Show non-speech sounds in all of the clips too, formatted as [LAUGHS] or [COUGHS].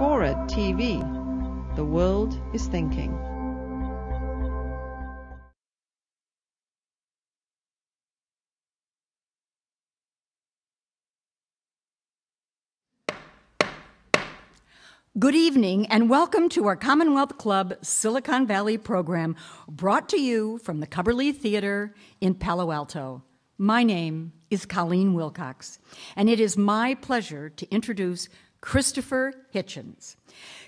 Fora TV. The world is thinking. Good evening and welcome to our Commonwealth Club Silicon Valley program brought to you from the Cubberley Theater in Palo Alto. My name is Colleen Wilcox, and it is my pleasure to introduce Christopher Hitchens,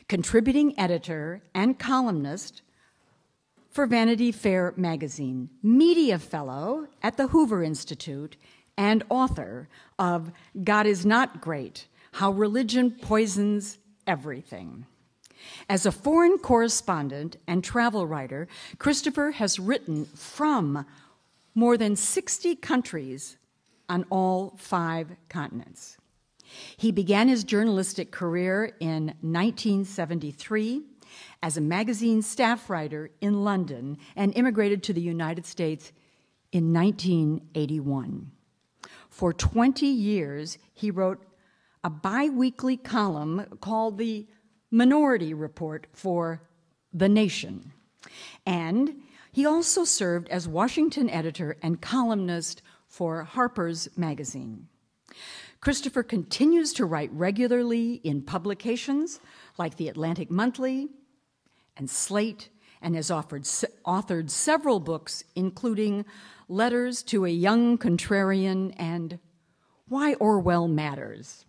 contributing editor and columnist for Vanity Fair magazine, media fellow at the Hoover Institute, and author of God is Not Great How Religion Poisons everything. As a foreign correspondent and travel writer, Christopher has written from more than 60 countries on all five continents. He began his journalistic career in 1973 as a magazine staff writer in London and immigrated to the United States in 1981. For 20 years, he wrote a bi weekly column called the Minority Report for The Nation. And he also served as Washington editor and columnist for Harper's Magazine. Christopher continues to write regularly in publications like the Atlantic Monthly and Slate, and has offered, authored several books, including Letters to a Young Contrarian and Why Orwell Matters.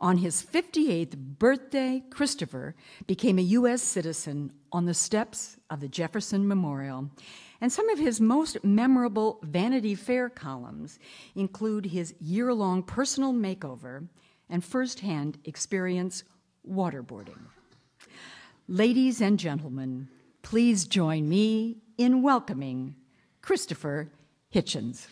On his 58th birthday, Christopher became a U.S. citizen on the steps of the Jefferson Memorial. And some of his most memorable Vanity Fair columns include his year long personal makeover and firsthand experience waterboarding. Ladies and gentlemen, please join me in welcoming Christopher Hitchens.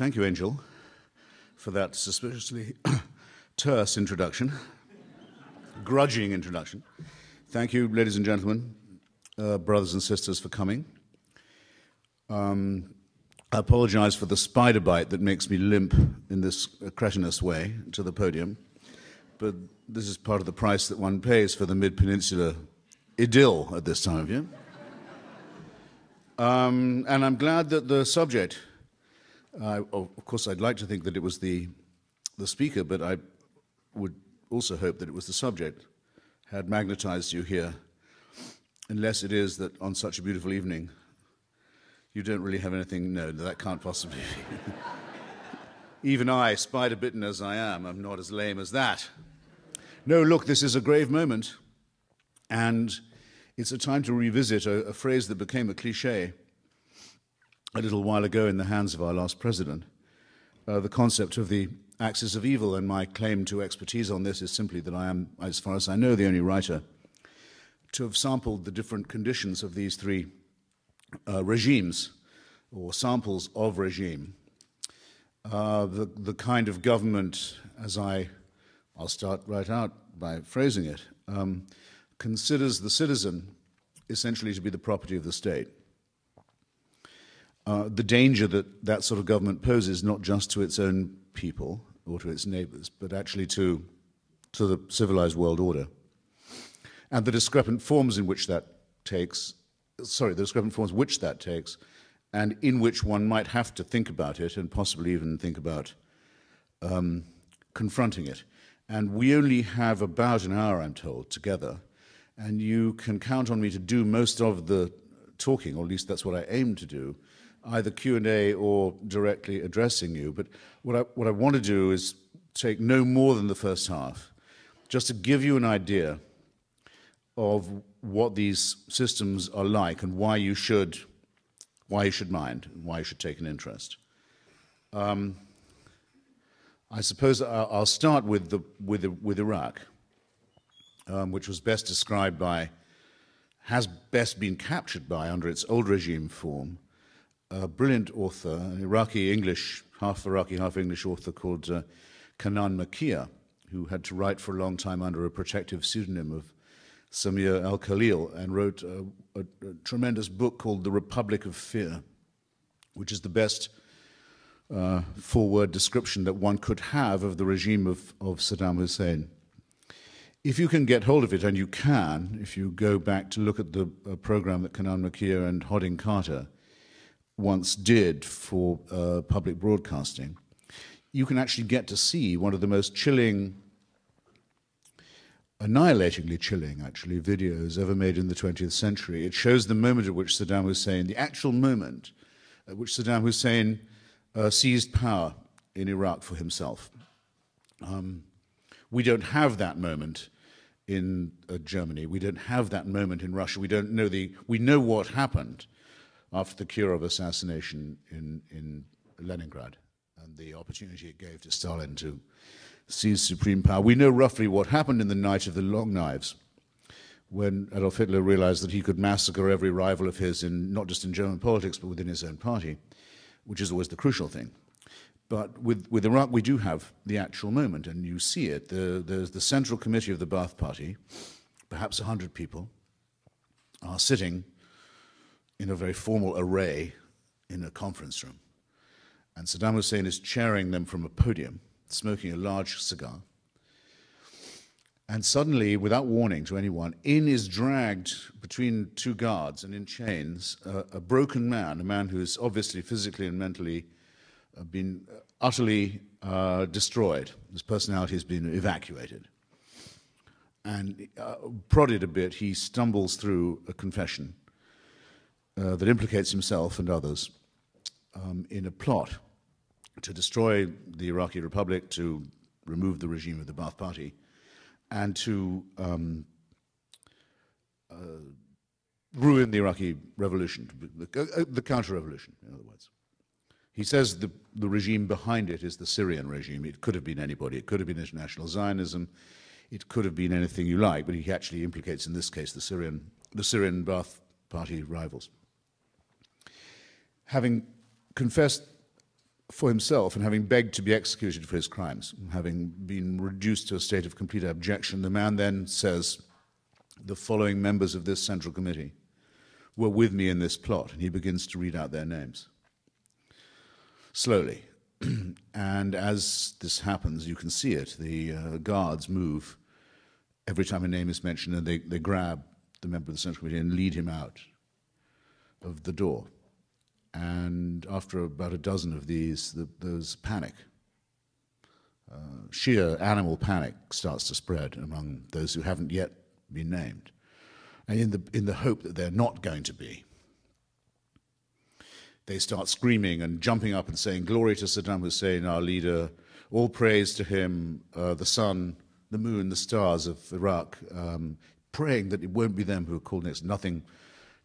Thank you, Angel, for that suspiciously [COUGHS] terse introduction, grudging introduction. Thank you, ladies and gentlemen, uh, brothers and sisters, for coming. Um, I apologize for the spider bite that makes me limp in this cretinous way to the podium, but this is part of the price that one pays for the mid peninsula idyll at this time of year. Um, and I'm glad that the subject uh, of course, I'd like to think that it was the, the speaker, but I would also hope that it was the subject had magnetized you here, unless it is that on such a beautiful evening you don't really have anything. No, that can't possibly be. [LAUGHS] Even I, spider bitten as I am, I'm not as lame as that. No, look, this is a grave moment, and it's a time to revisit a, a phrase that became a cliche a little while ago in the hands of our last president. Uh, the concept of the axis of evil, and my claim to expertise on this is simply that I am, as far as I know, the only writer to have sampled the different conditions of these three uh, regimes or samples of regime. Uh, the, the kind of government, as I, I'll start right out by phrasing it, um, considers the citizen essentially to be the property of the state. Uh, the danger that that sort of government poses not just to its own people or to its neighbors, but actually to, to the civilized world order. And the discrepant forms in which that takes, sorry, the discrepant forms which that takes, and in which one might have to think about it and possibly even think about um, confronting it. And we only have about an hour, I'm told, together. And you can count on me to do most of the talking, or at least that's what I aim to do, either Q&A or directly addressing you. But what I, what I want to do is take no more than the first half, just to give you an idea of what these systems are like and why you should, why you should mind, and why you should take an interest. Um, I suppose I'll start with, the, with, the, with Iraq, um, which was best described by, has best been captured by, under its old regime form, a brilliant author, an Iraqi English, half Iraqi, half English author called uh, Kanan Makiya, who had to write for a long time under a protective pseudonym of Samir al Khalil and wrote a, a, a, tremendous book called The Republic of Fear, which is the best uh, full word description that one could have of the regime of, of Saddam Hussein. If you can get hold of it, and you can, if you go back to look at the uh, program that Kanan Makiya and Hodding Carter once did for uh, public broadcasting, you can actually get to see one of the most chilling, annihilatingly chilling, actually, videos ever made in the 20th century. It shows the moment at which Saddam Hussein, the actual moment at which Saddam Hussein uh, seized power in Iraq for himself. Um, we don't have that moment in uh, Germany. We don't have that moment in Russia. We don't know the. We know what happened after the Kirov assassination in in Leningrad and the opportunity it gave to Stalin to seize supreme power. We know roughly what happened in the night of the long knives when Adolf Hitler realized that he could massacre every rival of his in not just in German politics but within his own party which is always the crucial thing. But with, with Iraq, we do have the actual moment, and you see it. The, there's the Central Committee of the Ba'ath Party, perhaps 100 people, are sitting in a very formal array in a conference room. And Saddam Hussein is chairing them from a podium, smoking a large cigar. And suddenly, without warning to anyone, in is dragged between two guards and in chains uh, a broken man, a man who's obviously physically and mentally uh, been utterly uh, destroyed. His personality has been evacuated. And uh, prodded a bit, he stumbles through a confession uh, that implicates himself and others um, in a plot to destroy the Iraqi Republic, to remove the regime of the Ba'ath Party and to um, uh, ruin the Iraqi revolution, the, uh, the counter revolution, in other words. He says the, the regime behind it is the Syrian regime. It could have been anybody. It could have been international Zionism. It could have been anything you like, but he actually implicates, in this case, the Syrian, the Syrian Ba'ath Party rivals. Having confessed for himself and having begged to be executed for his crimes, having been reduced to a state of complete abjection, the man then says, The following members of this central committee were with me in this plot, and he begins to read out their names. Slowly. [CLEARS THROAT] and as this happens, you can see it. The uh, guards move every time a name is mentioned, and they, they grab the member of the Central Committee and lead him out of the door. And after about a dozen of these, the, there's panic. Uh, sheer animal panic starts to spread among those who haven't yet been named, and in the, in the hope that they're not going to be. They start screaming and jumping up and saying, Glory to Saddam Hussein, our leader, all praise to him, uh, the sun, the moon, the stars of Iraq, um, praying that it won't be them who are called next. Nothing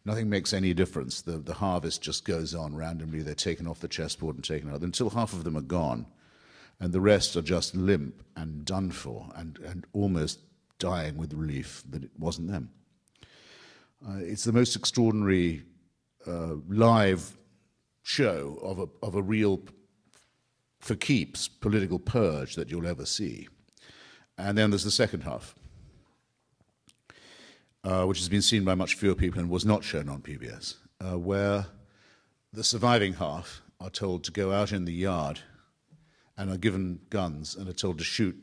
Nothing makes any difference. The, the harvest just goes on randomly. They're taken off the chessboard and taken out until half of them are gone. And the rest are just limp and done for and, and almost dying with relief that it wasn't them. Uh, it's the most extraordinary uh, live show of a, of a real, for keeps, political purge that you'll ever see. And then there's the second half uh, which has been seen by much fewer people and was not shown on PBS, uh, where the surviving half are told to go out in the yard and are given guns and are told to shoot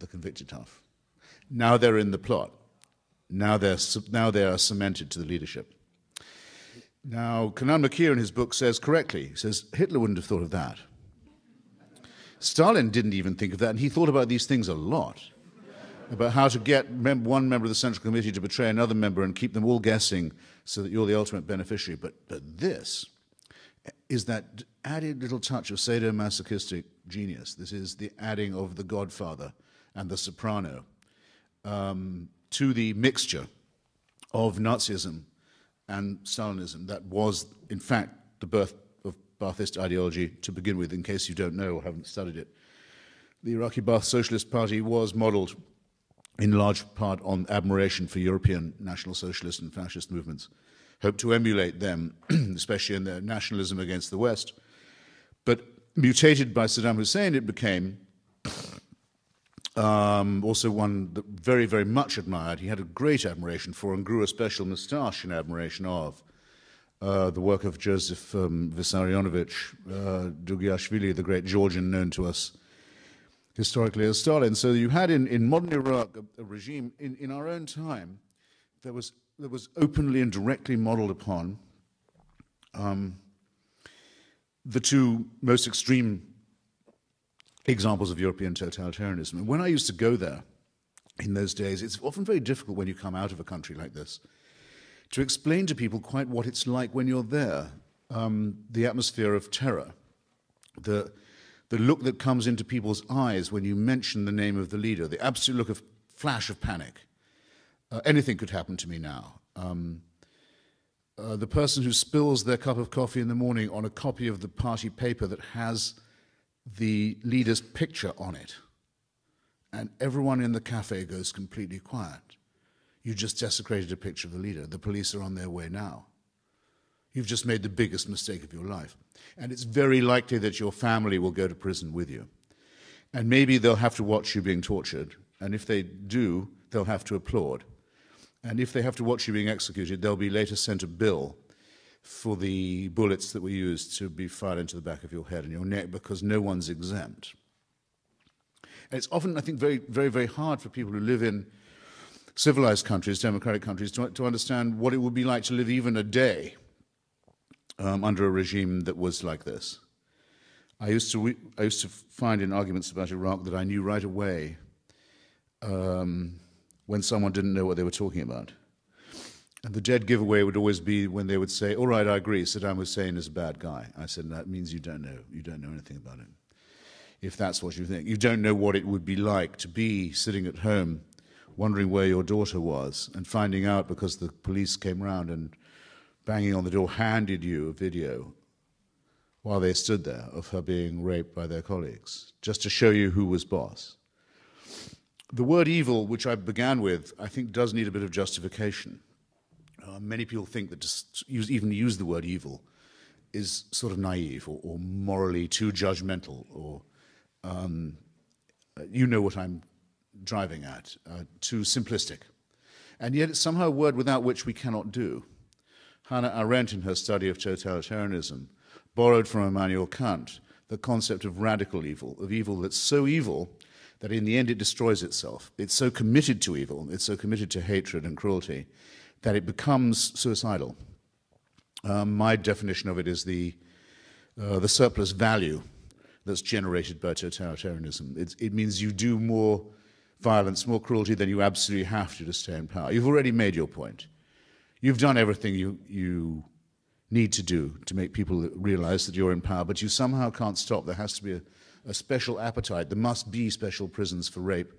the convicted half. Now they're in the plot. Now they're, now they are cemented to the leadership. Now, Kanan Makiya in his book says correctly, he says Hitler wouldn't have thought of that. Stalin didn't even think of that, and he thought about these things a lot about how to get mem- one member of the Central Committee to betray another member and keep them all guessing so that you're the ultimate beneficiary. But, but this is that added little touch of sadomasochistic genius. This is the adding of the Godfather and the Soprano um, to the mixture of Nazism and Stalinism that was, in fact, the birth of Ba'athist ideology to begin with, in case you don't know or haven't studied it. The Iraqi Ba'ath Socialist Party was modeled in large part on admiration for European National Socialist and fascist movements hoped to emulate them, [CLEARS THROAT] especially in their nationalism against the West. But mutated by Saddam Hussein, it became um, also one that very, very much admired. He had a great admiration for and grew a special moustache in admiration of uh, the work of Joseph um, Vissarionovich uh, Dzhugashvili, the great Georgian known to us historically as Stalin. So you had in, in modern Iraq a, a regime in, in our own time that was, that was openly and directly modeled upon um, the two most extreme examples of European totalitarianism. And when I used to go there in those days, it's often very difficult when you come out of a country like this to explain to people quite what it's like when you're there. Um, the atmosphere of terror, the, the look that comes into people's eyes when you mention the name of the leader, the absolute look of flash of panic. Uh, anything could happen to me now. Um, uh, the person who spills their cup of coffee in the morning on a copy of the party paper that has the leader's picture on it, and everyone in the cafe goes completely quiet. You just desecrated a picture of the leader. The police are on their way now. You've just made the biggest mistake of your life. And it's very likely that your family will go to prison with you. And maybe they'll have to watch you being tortured. And if they do, they'll have to applaud. And if they have to watch you being executed, they'll be later sent a bill for the bullets that were used to be fired into the back of your head and your neck because no one's exempt. And it's often, I think, very, very, very hard for people who live in civilized countries, democratic countries, to, to understand what it would be like to live even a day um, under a regime that was like this. I used, to, I used to find in arguments about Iraq that I knew right away um, when someone didn't know what they were talking about. And the dead giveaway would always be when they would say, All right, I agree, Saddam Hussein is a bad guy. I said, That means you don't know. You don't know anything about him. If that's what you think. You don't know what it would be like to be sitting at home wondering where your daughter was and finding out because the police came round and banging on the door handed you a video while they stood there of her being raped by their colleagues, just to show you who was boss. The word evil, which I began with, I think does need a bit of justification. Uh, many people think that just use, even to use the word evil is sort of naive or, or morally too judgmental, or um, you know what I'm driving at, uh, too simplistic. And yet it's somehow a word without which we cannot do. Hannah Arendt, in her study of totalitarianism, borrowed from Immanuel Kant the concept of radical evil, of evil that's so evil that in the end it destroys itself. It's so committed to evil, it's so committed to hatred and cruelty, that it becomes suicidal. Um, my definition of it is the, uh, the surplus value that's generated by totalitarianism. It, it means you do more violence, more cruelty than you absolutely have to to stay in power. You've already made your point. You've done everything you, you need to do to make people realize that you're in power, but you somehow can't stop. There has to be a, a special appetite. There must be special prisons for rape.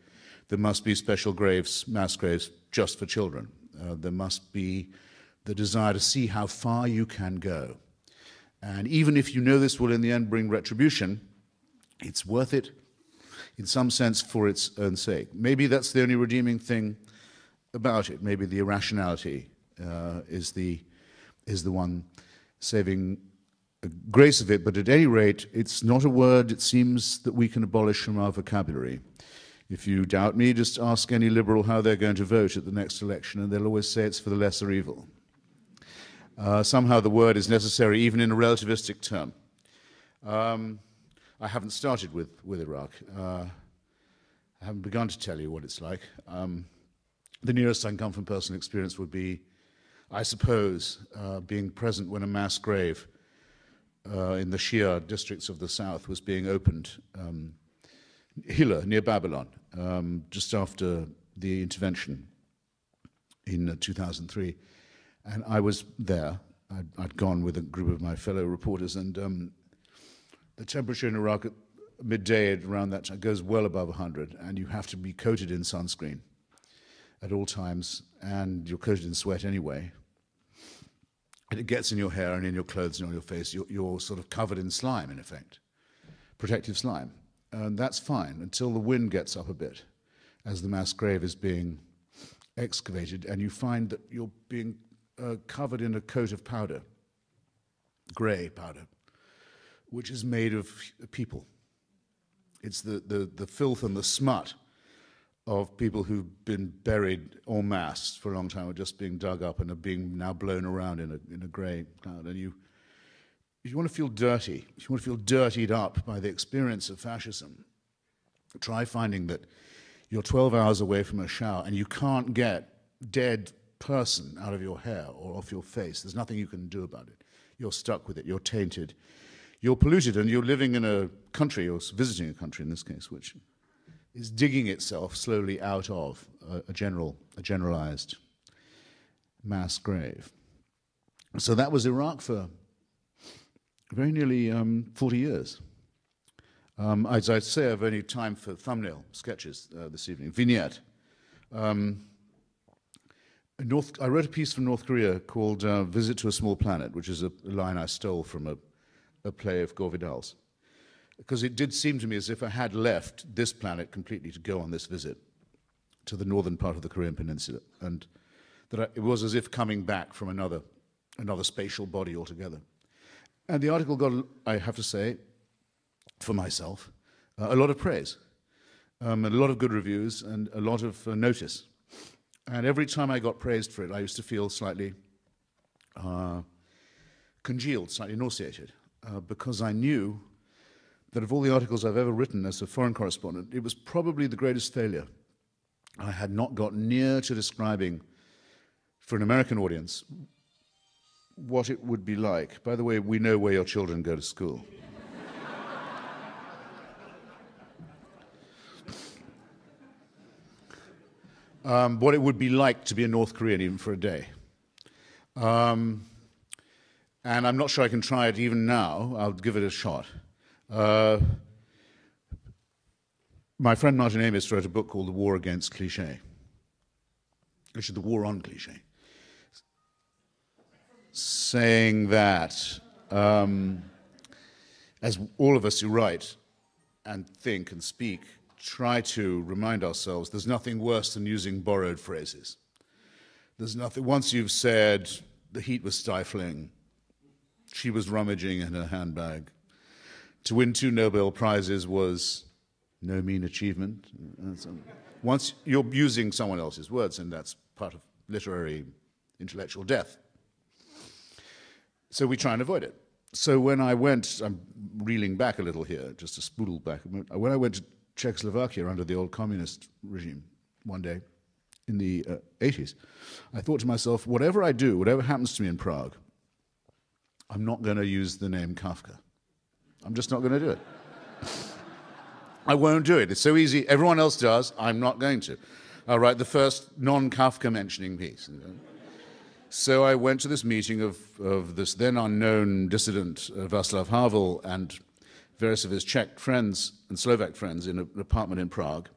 There must be special graves, mass graves, just for children. Uh, there must be the desire to see how far you can go. And even if you know this will in the end bring retribution, it's worth it in some sense for its own sake. Maybe that's the only redeeming thing about it. Maybe the irrationality uh, is, the, is the one saving grace of it, but at any rate, it's not a word, it seems, that we can abolish from our vocabulary. If you doubt me, just ask any liberal how they're going to vote at the next election, and they'll always say it's for the lesser evil. Uh, somehow the word is necessary, even in a relativistic term. Um, I haven't started with, with Iraq. Uh, I haven't begun to tell you what it's like. Um, the nearest I can come from personal experience would be, I suppose, uh, being present when a mass grave uh, in the Shia districts of the south was being opened. Um, near Babylon, um, just after the intervention in uh, 2003. And I was there. I'd, I'd, gone with a group of my fellow reporters, and um, the temperature in Iraq at midday around that time goes well above 100, and you have to be coated in sunscreen at all times, and you're coated in sweat anyway. And it gets in your hair and in your clothes and on your face. You're, you're sort of covered in slime, in effect, protective slime. And that's fine until the wind gets up a bit as the mass grave is being excavated, and you find that you're being uh, covered in a coat of powder, grey powder, which is made of people. It's the, the, the filth and the smut of people who've been buried en masse for a long time, are just being dug up and are being now blown around in a, in a grey cloud. And you, if you want to feel dirty, if you want to feel dirtied up by the experience of fascism, try finding that you're 12 hours away from a shower and you can't get dead person out of your hair or off your face. There's nothing you can do about it. You're stuck with it. You're tainted. You're polluted, and you're living in a country, or visiting a country in this case, which is digging itself slowly out of a, a general, a generalized mass grave. So that was Iraq for very nearly um, 40 years. Um, as I say, I've only time for thumbnail sketches uh, this evening. Vignette. Um, North, I wrote a piece from North Korea called uh, Visit to a Small Planet, which is a, line I stole from a, a play of Gore Vidal's. Because it did seem to me as if I had left this planet completely to go on this visit to the northern part of the Korean Peninsula, and that I, it was as if coming back from another, another spatial body altogether. And the article got, I have to say, for myself, uh, a lot of praise, um, a lot of good reviews, and a lot of uh, notice. And every time I got praised for it, I used to feel slightly uh, congealed, slightly nauseated, uh, because I knew that of all the articles I've ever written as a foreign correspondent, it was probably the greatest failure. I had not got near to describing for an American audience what it would be like. By the way, we know where your children go to school. [LAUGHS] um, what it would be like to be a North Korean even for a day. Um, and I'm not sure I can try it even now. I'll give it a shot. Uh, my friend Martin Amis wrote a book called The War Against Cliche. Actually, The War on Cliche. Saying that, um, as all of us who write and think and speak try to remind ourselves there's nothing worse than using borrowed phrases. There's nothing, once you've said, the heat was stifling, she was rummaging in her handbag, to win two Nobel Prizes was no mean achievement. Once you're using someone else's words, and that's part of literary intellectual death. So we try and avoid it. So when I went, I'm reeling back a little here, just to spoodle back. When I went to Czechoslovakia under the old communist regime one day in the uh, 80s, I thought to myself, whatever I do, whatever happens to me in Prague, I'm not going to use the name Kafka. I'm just not going to do it. I won't do it. It's so easy. Everyone else does. I'm not going to. I'll write the first non Kafka mentioning piece. So I went to this meeting of, of this then unknown dissident, uh, Václav Havel, and various of his Czech friends and Slovak friends in an apartment in Prague.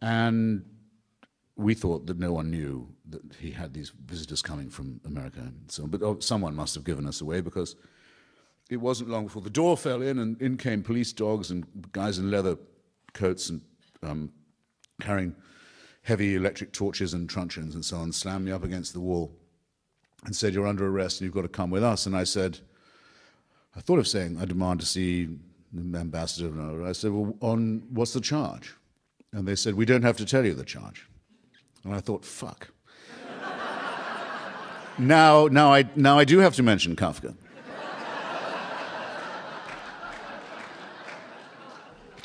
And we thought that no one knew that he had these visitors coming from America. And so, on. but oh, someone must have given us away because it wasn't long before the door fell in and in came police dogs and guys in leather coats and um, carrying heavy electric torches and truncheons and so on, slammed me up against the wall and said, You're under arrest and you've got to come with us. And I said, I thought of saying, I demand to see the ambassador. I said, Well, on what's the charge? And they said, We don't have to tell you the charge. And I thought, Fuck. [LAUGHS] now, now, I, now I do have to mention Kafka.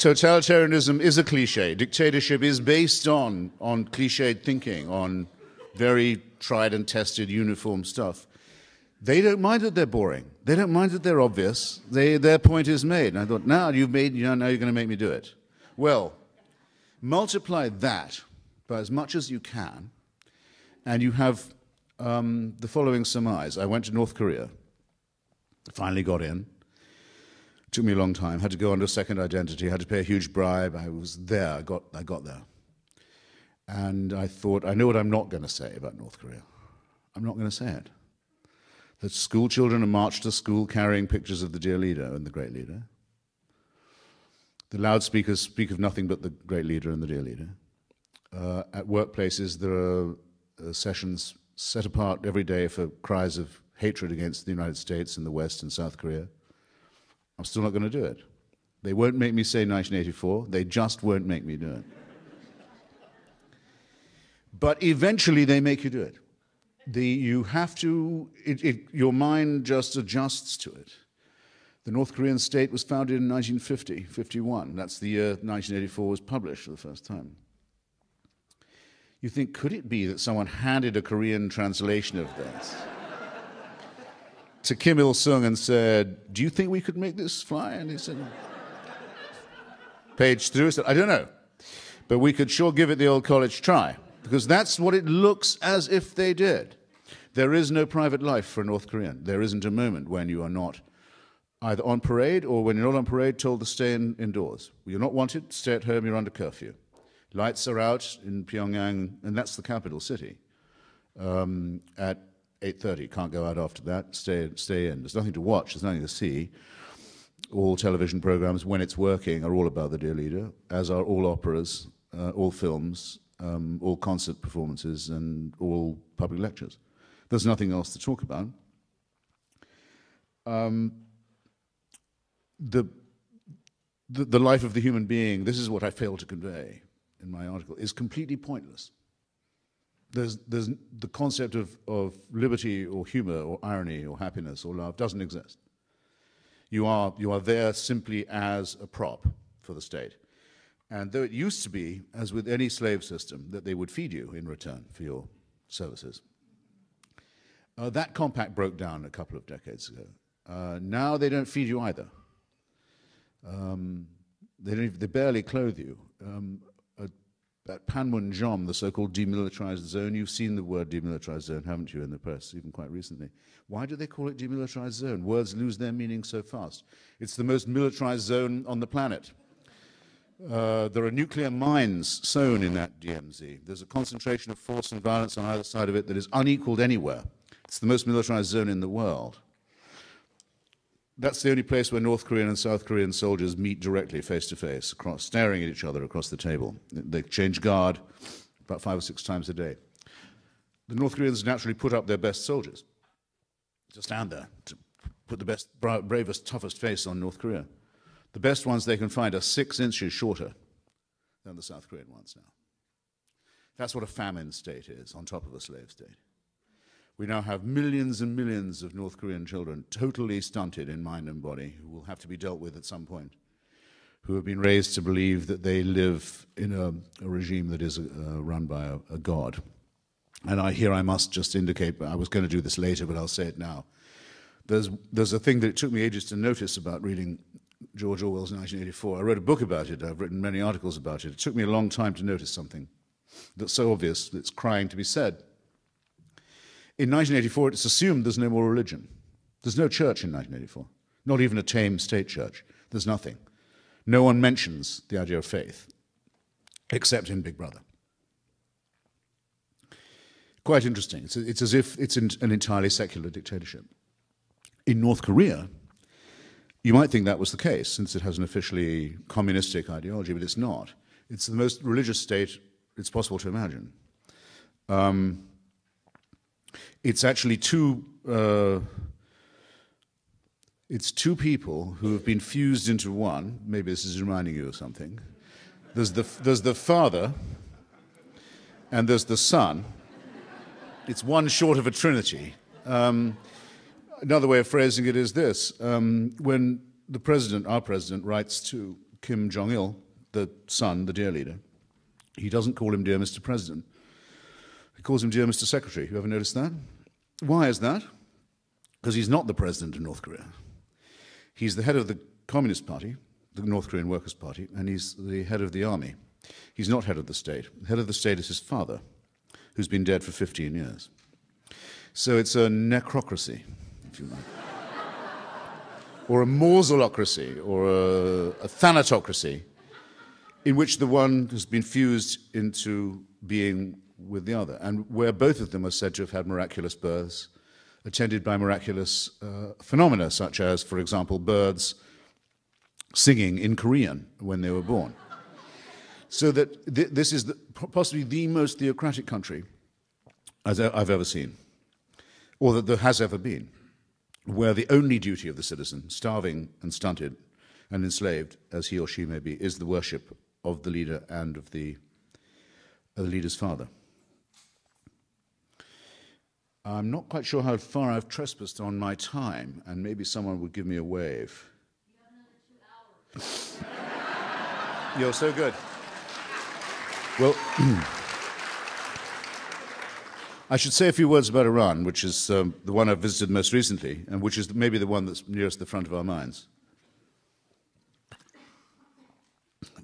Totalitarianism is a cliche. Dictatorship is based on, on cliched thinking, on very tried and tested uniform stuff. They don't mind that they're boring. They don't mind that they're obvious. They, their point is made. And I thought, now you've made, you know, now you're going to make me do it. Well, multiply that by as much as you can, and you have um, the following surmise. I went to North Korea, finally got in. Took me a long time. Had to go under a second identity. Had to pay a huge bribe. I was there. I got, I got there. And I thought, I know what I'm not going to say about North Korea. I'm not going to say it. That school children are marched to school carrying pictures of the dear leader and the great leader. The loudspeakers speak of nothing but the great leader and the dear leader. Uh, at workplaces, there are uh, sessions set apart every day for cries of hatred against the United States and the West and South Korea, I'm still not going to do it. They won't make me say 1984, they just won't make me do it. But eventually they make you do it. The, you have to, it, it, your mind just adjusts to it. The North Korean state was founded in 1950, 51. That's the year 1984 was published for the first time. You think, could it be that someone handed a Korean translation of this to Kim Il sung and said, Do you think we could make this fly? And he said, Page through, said, I don't know, but we could sure give it the old college try because that's what it looks as if they did. There is no private life for a North Korean. There isn't a moment when you are not either on parade or when you're not on parade told to stay in, indoors. You're not wanted, stay at home, you're under curfew. Lights are out in Pyongyang, and that's the capital city. Um, at 8.30, can't go out after that, stay, stay in. There's nothing to watch, there's nothing to see. All television programs, when it's working, are all about the dear leader, as are all operas, uh, all films, um, all concert performances, and all public lectures. There's nothing else to talk about. Um, the, the, the life of the human being, this is what I failed to convey in my article, is completely pointless. There's, there's the concept of, of liberty or humor or irony or happiness or love doesn't exist. You are, you are there simply as a prop for the state. And though it used to be, as with any slave system, that they would feed you in return for your services, uh, that compact broke down a couple of decades ago. Uh, now they don't feed you either. Um, they, they barely clothe you. Um, at Panmunjom, the so-called demilitarized zone, you've seen the word demilitarized zone, haven't you, in the press, even quite recently. Why do they call it demilitarized zone? Words lose their meaning so fast. It's the most militarized zone on the planet. Uh, there are nuclear mines sown in that DMZ. There's a concentration of force and violence on either side of it that is unequaled anywhere. It's the most militarized zone in the world. That's the only place where North Korean and South Korean soldiers meet directly, face to face, staring at each other across the table. They change guard about five or six times a day. The North Koreans naturally put up their best soldiers to stand there, to put the best, bravest, toughest face on North Korea. The best ones they can find are six inches shorter than the South Korean ones now. That's what a famine state is on top of a slave state. We now have millions and millions of North Korean children totally stunted in mind and body who will have to be dealt with at some point, who have been raised to believe that they live in a, a regime that is uh, run by a, a god. And I, here I must just indicate, I was going to do this later, but I'll say it now. There's, there's a thing that it took me ages to notice about reading George Orwell's 1984. I wrote a book about it, I've written many articles about it. It took me a long time to notice something that's so obvious that it's crying to be said. In 1984, it's assumed there's no more religion. There's no church in 1984, not even a tame state church. There's nothing. No one mentions the idea of faith, except in Big Brother. Quite interesting. It's, it's as if it's an entirely secular dictatorship. In North Korea, you might think that was the case, since it has an officially communistic ideology, but it's not. It's the most religious state it's possible to imagine. Um, it's actually two. Uh, it's two people who have been fused into one. Maybe this is reminding you of something. There's the, there's the father, and there's the son. It's one short of a trinity. Um, another way of phrasing it is this um, when the president, our president, writes to Kim Jong il, the son, the dear leader, he doesn't call him Dear Mr. President. He calls him Dear Mr. Secretary. You ever noticed that? Why is that? Because he's not the president of North Korea. He's the head of the Communist Party, the North Korean Workers' Party, and he's the head of the army. He's not head of the state. The head of the state is his father, who's been dead for 15 years. So it's a necrocracy, if you like. or a mausolocracy, or a, a thanatocracy, in which the one has been fused into being with the other, and where both of them are said to have had miraculous births, attended by miraculous uh, phenomena, such as, for example, birds singing in Korean when they were born. So that th- this is the, possibly the most theocratic country as I've ever seen, or that there has ever been, where the only duty of the citizen, starving and stunted and enslaved as he or she may be, is the worship of the leader and of the, of the leader's father. I'm not quite sure how far I've trespassed on my time, and maybe someone would give me a wave. [LAUGHS] You're so good. Well, [CLEARS THROAT] I should say a few words about Iran, which is um, the one I've visited most recently, and which is maybe the one that's nearest the front of our minds.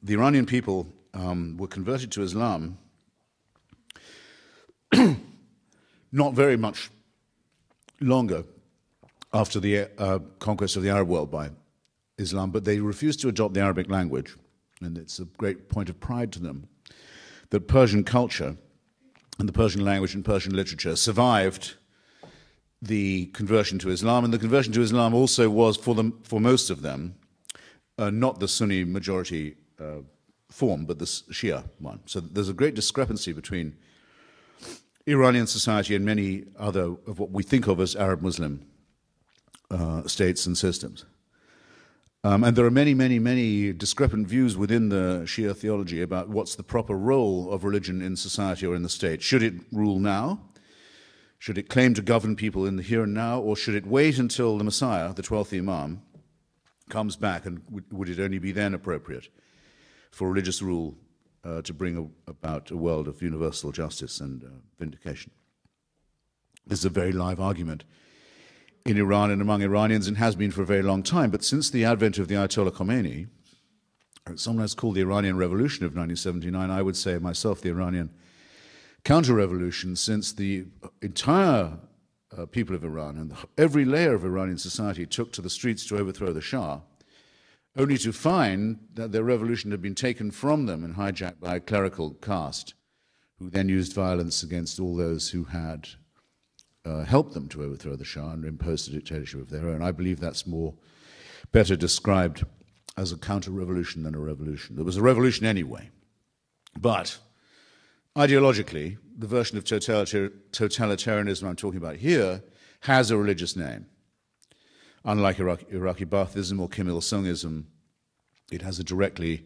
The Iranian people um, were converted to Islam [CLEARS THROAT] not very much longer after the uh, conquest of the Arab world by Islam, but they refused to adopt the Arabic language. And it's a great point of pride to them that Persian culture and the Persian language and Persian literature survived the conversion to Islam. And the conversion to Islam also was, for, them, for most of them, uh, not the Sunni majority uh, form, but the Shia one. So there's a great discrepancy between Iranian society and many other of what we think of as Arab Muslim uh, states and systems. Um, and there are many, many, many discrepant views within the Shia theology about what's the proper role of religion in society or in the state. Should it rule now? Should it claim to govern people in the here and now? Or should it wait until the Messiah, the 12th Imam, comes back? And would it only be then appropriate for religious rule uh, to bring a, about a world of universal justice and uh, vindication. This is a very live argument in Iran and among Iranians and has been for a very long time. But since the advent of the Ayatollah Khomeini, sometimes called the Iranian Revolution of 1979, I would say myself the Iranian counter revolution, since the entire uh, people of Iran and every layer of Iranian society took to the streets to overthrow the Shah only to find that their revolution had been taken from them and hijacked by a clerical caste, who then used violence against all those who had uh, helped them to overthrow the Shah and imposed a dictatorship of their own. I believe that's more better described as a counter-revolution than a revolution. There was a revolution anyway, but ideologically, the version of totalitarianism I'm talking about here has a religious name. Unlike Iraqi, Iraqi Baathism or Kim Il Sungism, it has a directly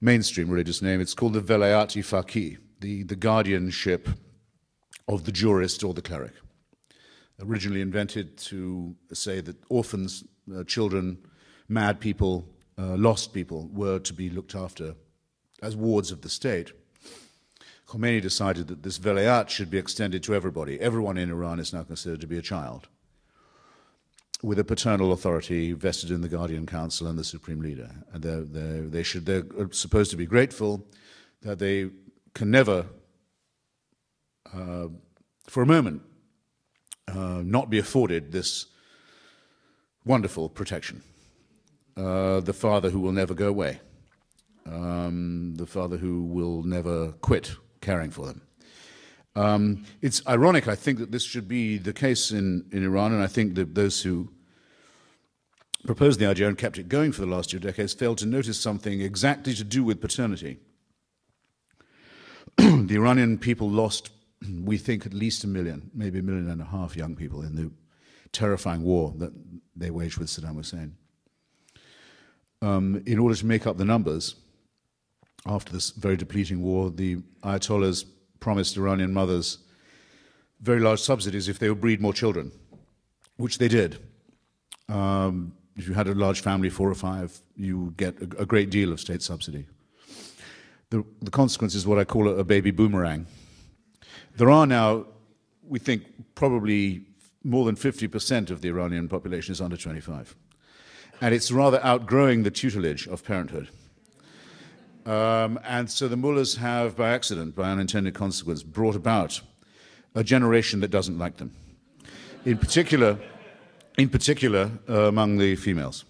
mainstream religious name. It's called the Velayat-i Faqih, the, the guardianship of the jurist or the cleric. Originally invented to say that orphans, uh, children, mad people, uh, lost people were to be looked after as wards of the state. Khomeini decided that this velayat should be extended to everybody. Everyone in Iran is now considered to be a child with a paternal authority vested in the Guardian Council and the Supreme Leader. And they're, they're, they should, they're supposed to be grateful that they can never, uh, for a moment, uh, not be afforded this wonderful protection. Uh, the father who will never go away, um, the father who will never quit caring for them. Um, it's ironic, I think, that this should be the case in, in Iran, and I think that those who proposed the idea and kept it going for the last two decades failed to notice something exactly to do with paternity. [CLEARS THROAT] the Iranian people lost, [CLEARS THROAT] we think, at least a million, maybe a million and a half young people in the terrifying war that they waged with Saddam Hussein. Um, in order to make up the numbers, after this very depleting war, the Ayatollahs promised Iranian mothers very large subsidies if they would breed more children, which they did. Um, if you had a large family, four or five, you get a, a great deal of state subsidy. The, the consequence is what I call a, a baby boomerang. There are now, we think, probably more than 50% of the Iranian population is under 25. And it's rather outgrowing the tutelage of parenthood. Um, and so the mullahs have, by accident, by unintended consequence, brought about a generation that doesn't like them. In particular, in particular uh, among the females.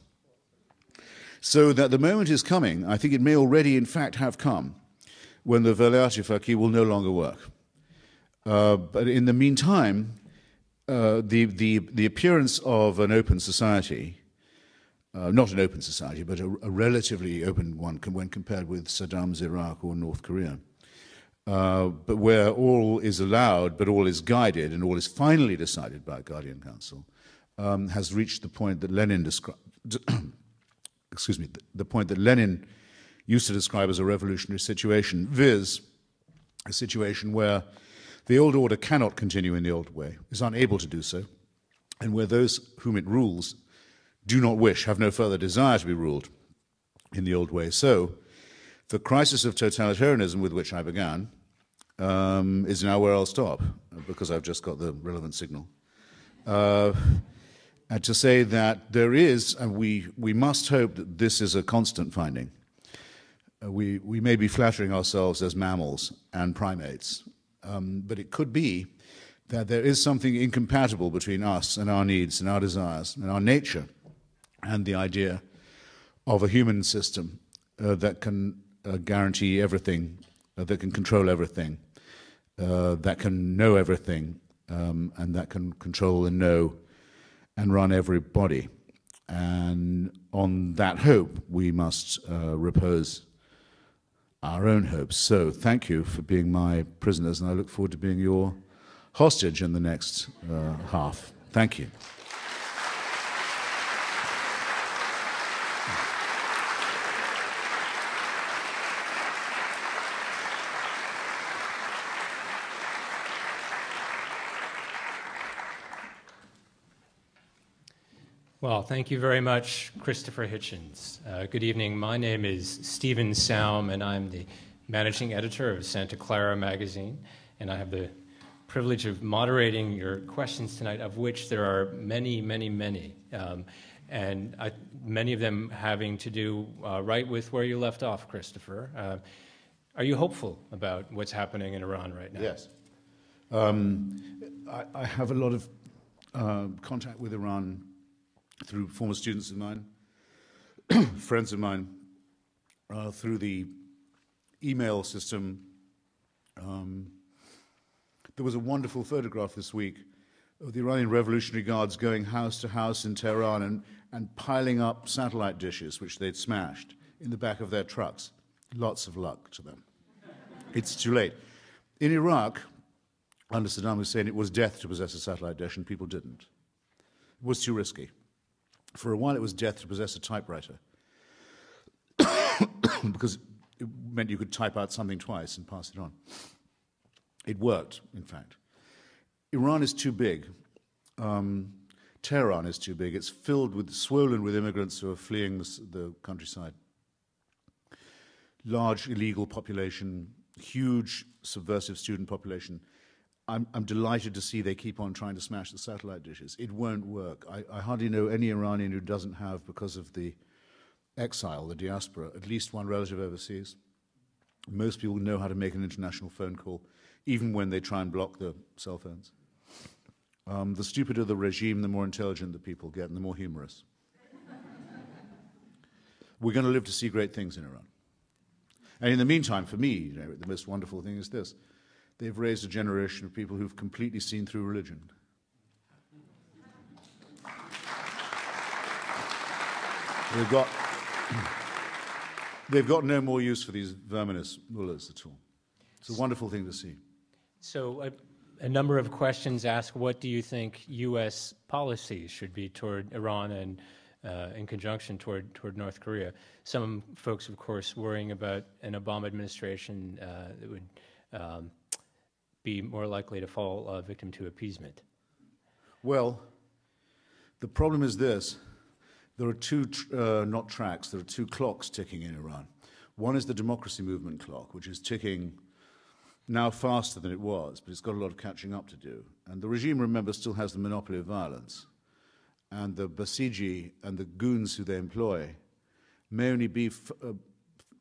So that the moment is coming, I think it may already in fact have come, when the Velayat-i Faqih will no longer work. Uh, but in the meantime, uh, the, the, the appearance of an open society uh, not an open society, but a, a relatively open one when compared with Saddam's Iraq or North Korea, uh, but where all is allowed, but all is guided, and all is finally decided by a Guardian Council, um, has reached the point that Lenin described. [CLEARS THROAT] excuse me, the, the point that Lenin used to describe as a revolutionary situation, viz., a situation where the old order cannot continue in the old way, is unable to do so, and where those whom it rules do not wish, have no further desire to be ruled in the old way. So, the crisis of totalitarianism with which I began um, is now where I'll stop, because I've just got the relevant signal. Uh, and to say that there is, and we, we must hope that this is a constant finding. Uh, we, we may be flattering ourselves as mammals and primates, um, but it could be that there is something incompatible between us and our needs and our desires and our nature and the idea of a human system uh, that can uh, guarantee everything, uh, that can control everything, uh, that can know everything, um, and that can control and know and run everybody. And on that hope, we must uh, repose our own hopes. So, thank you for being my prisoners, and I look forward to being your hostage in the next uh, half. Thank you. Well, thank you very much, Christopher Hitchens. Uh, good evening. My name is Steven Saum, and I'm the managing editor of Santa Clara Magazine, and I have the privilege of moderating your questions tonight, of which there are many, many, many, um, and I, many of them having to do uh, right with where you left off, Christopher. Uh, are you hopeful about what's happening in Iran right now? Yes. Um, I, I, have a lot of uh, contact with Iran through former students of mine, [CLEARS THROAT] friends of mine, uh, through the email system. Um, there was a wonderful photograph this week of the Iranian Revolutionary Guards going house to house in Tehran and, and piling up satellite dishes which they'd smashed in the back of their trucks. Lots of luck to them. it's too late. In Iraq, under Saddam Hussein, it was death to possess a satellite dish, and people didn't. It was too risky. For a while, it was death to possess a typewriter [COUGHS] because it meant you could type out something twice and pass it on. It worked, in fact. Iran is too big. Um, Tehran is too big. It's filled with, swollen with immigrants who are fleeing the, the countryside. Large illegal population, huge subversive student population. I'm, I'm, delighted to see they keep on trying to smash the satellite dishes. It won't work. I, I, hardly know any Iranian who doesn't have, because of the exile, the diaspora, at least one relative overseas. Most people know how to make an international phone call, even when they try and block the cell phones. Um, the stupider the regime, the more intelligent the people get, and the more humorous. [LAUGHS] We're going to live to see great things in Iran. And in the meantime, for me, you know, the most wonderful thing is this they've raised a generation of people who've completely seen through religion. They've got, they've got no more use for these verminous mullahs at all. It's a wonderful thing to see. So, a, a number of questions ask what do you think U.S. policies should be toward Iran and uh, in conjunction toward, toward North Korea? Some folks, of course, worrying about an Obama administration uh, that would. Um, be more likely to fall uh, victim to appeasement? Well, the problem is this there are two, uh, not tracks, there are two clocks ticking in Iran. One is the democracy movement clock, which is ticking now faster than it was, but it's got a lot of catching up to do. And the regime, remember, still has the monopoly of violence. And the Basiji and the goons who they employ may only be uh,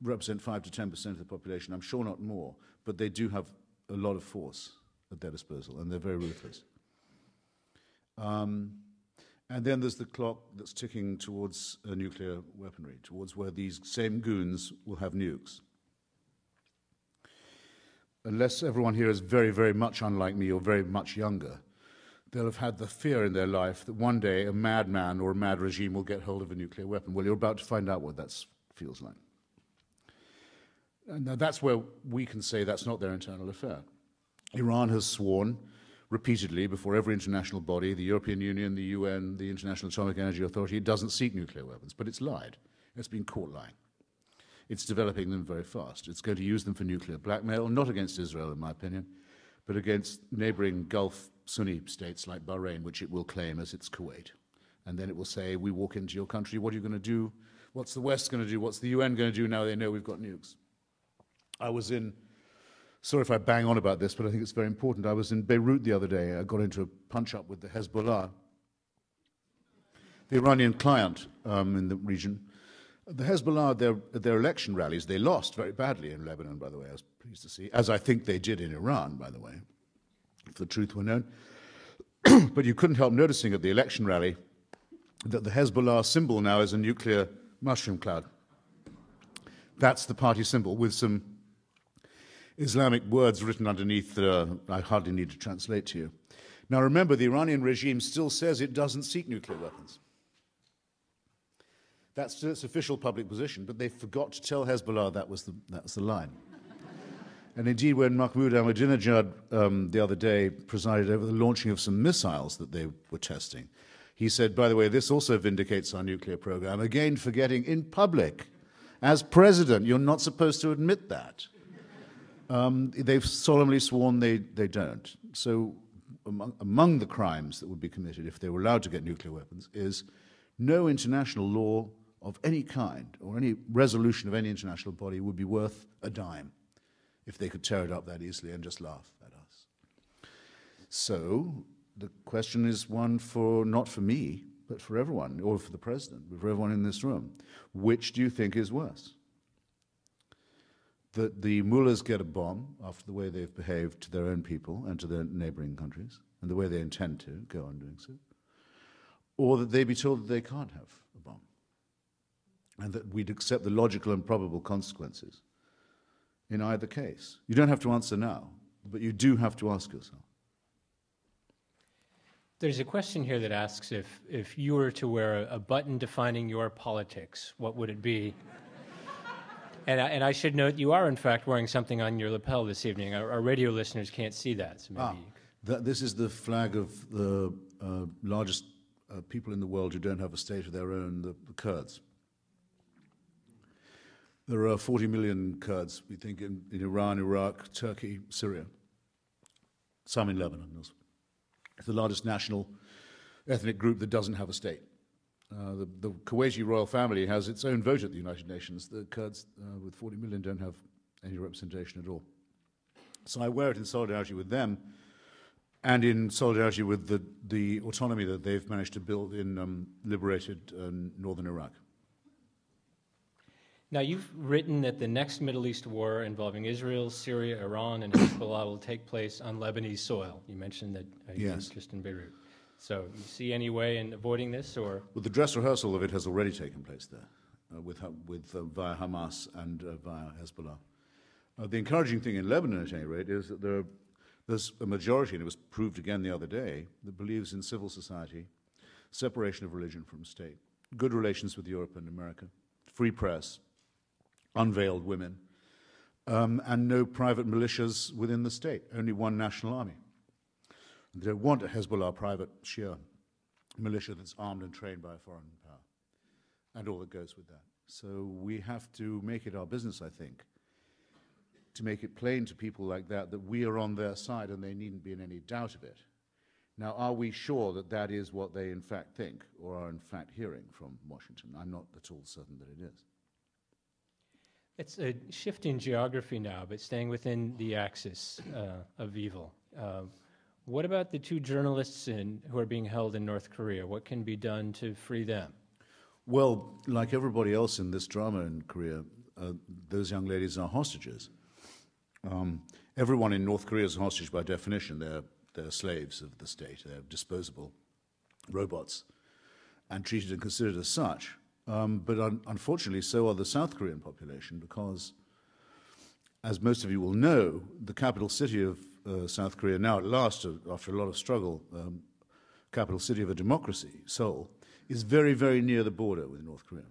represent 5 to 10% of the population. I'm sure not more, but they do have a lot of force at their disposal, and they're very ruthless. Um, and then there's the clock that's ticking towards uh, nuclear weaponry, towards where these same goons will have nukes. Unless everyone here is very, very much unlike me or very much younger, they'll have had the fear in their life that one day a madman or a mad regime will get hold of a nuclear weapon. Well, you're about to find out what that feels like. And that's where we can say that's not their internal affair. Iran has sworn repeatedly before every international body, the European Union, the UN, the International Atomic Energy Authority, it doesn't seek nuclear weapons, but it's lied. It's been caught lying. It's developing them very fast. It's going to use them for nuclear blackmail, not against Israel, in my opinion, but against neighboring Gulf Sunni states like Bahrain, which it will claim as its Kuwait. And then it will say, We walk into your country, what are you going to do? What's the West going to do? What's the UN going to do now they know we've got nukes? I was in Sorry if I bang on about this, but I think it's very important. I was in Beirut the other day. I got into a punch up with the Hezbollah, the Iranian client um, in the region. The Hezbollah, their, their election rallies, they lost very badly in Lebanon, by the way, I was pleased to see, as I think they did in Iran, by the way, if the truth were known. [CLEARS THROAT] but you couldn't help noticing at the election rally that the Hezbollah symbol now is a nuclear mushroom cloud. That's the party symbol with some Islamic words written underneath that uh, I hardly need to translate to you. Now remember, the Iranian regime still says it doesn't seek nuclear weapons. That's its official public position, but they forgot to tell Hezbollah that was the, that was the line. [LAUGHS] and indeed, when Mahmoud Ahmadinejad um, the other day presided over the launching of some missiles that they were testing, he said, by the way, this also vindicates our nuclear program, again forgetting in public. As president, you're not supposed to admit that. Um, they've solemnly sworn they, they don't. So, among, among the crimes that would be committed if they were allowed to get nuclear weapons is no international law of any kind or any resolution of any international body would be worth a dime if they could tear it up that easily and just laugh at us. So, the question is one for not for me, but for everyone, or for the president, but for everyone in this room. Which do you think is worse? That the mullahs get a bomb after the way they've behaved to their own people and to their neighboring countries, and the way they intend to go on doing so, or that they be told that they can't have a bomb, and that we'd accept the logical and probable consequences in either case. You don't have to answer now, but you do have to ask yourself. There's a question here that asks if, if you were to wear a button defining your politics, what would it be? And I, and I should note you are, in fact, wearing something on your lapel this evening. Our, our radio listeners can't see that, so. Ah, that, this is the flag of the uh, largest uh, people in the world who don't have a state of their own, the, the, Kurds. There are 40 million Kurds, we think, in, in Iran, Iraq, Turkey, Syria, some in Lebanon. It's the largest national ethnic group that doesn't have a state. Uh, the, the, Kuwaiti royal family has its own vote at the United Nations. The Kurds, uh, with 40 million, don't have any representation at all. So I wear it in solidarity with them and in solidarity with the, the autonomy that they've managed to build in um, liberated uh, northern Iraq. Now, you've written that the next Middle East war involving Israel, Syria, Iran, and Hezbollah will take place on Lebanese soil. You mentioned that uh, yes. just in Beirut. So, you see any way in avoiding this, or well, the dress rehearsal of it has already taken place there, uh, with with uh, via Hamas and uh, via Hezbollah. Uh, the encouraging thing in Lebanon, at any rate, is that there are, there's a majority, and it was proved again the other day, that believes in civil society, separation of religion from state, good relations with Europe and America, free press, unveiled women, um, and no private militias within the state, only one national army. They don't want a Hezbollah private Shia militia that's armed and trained by a foreign power and all that goes with that. So we have to make it our business, I think, to make it plain to people like that that we are on their side and they needn't be in any doubt of it. Now, are we sure that that is what they in fact think or are in fact hearing from Washington? I'm not at all certain that it is. It's a shift in geography now, but staying within the axis uh, of evil. Uh, what about the two journalists in, who are being held in North Korea? What can be done to free them? Well, like everybody else in this drama in Korea, uh, those young ladies are hostages. Um, everyone in North Korea is a hostage by definition. They're, they're slaves of the state, they're disposable robots and treated and considered as such. Um, but un- unfortunately, so are the South Korean population because, as most of you will know, the capital city of uh, South Korea now at last, uh, after a lot of struggle, um, capital city of a democracy, Seoul, is very, very near the border with North Korea.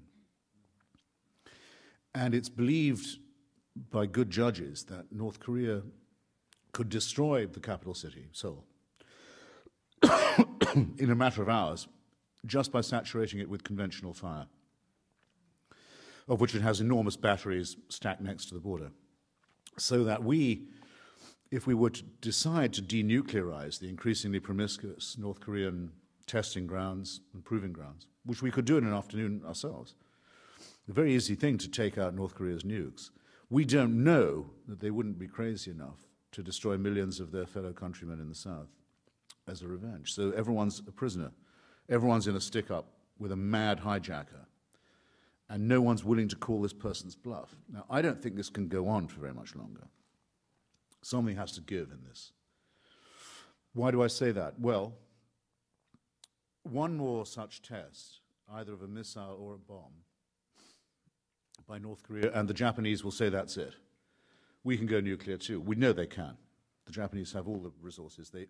And it's believed by good judges that North Korea could destroy the capital city, Seoul, [COUGHS] in a matter of hours just by saturating it with conventional fire, of which it has enormous batteries stacked next to the border. So that we, if we were to decide to denuclearize the increasingly promiscuous North Korean testing grounds and proving grounds, which we could do in an afternoon ourselves, a very easy thing to take out North Korea's nukes. We don't know that they wouldn't be crazy enough to destroy millions of their fellow countrymen in the South as a revenge. So everyone's a prisoner. Everyone's in a stick up with a mad hijacker. And no one's willing to call this person's bluff. Now, I don't think this can go on for very much longer. Something has to give in this. Why do I say that? Well, one more such test, either of a missile or a bomb, by North Korea, and the Japanese will say that's it. We can go nuclear too. We know they can. The Japanese have all the resources. They,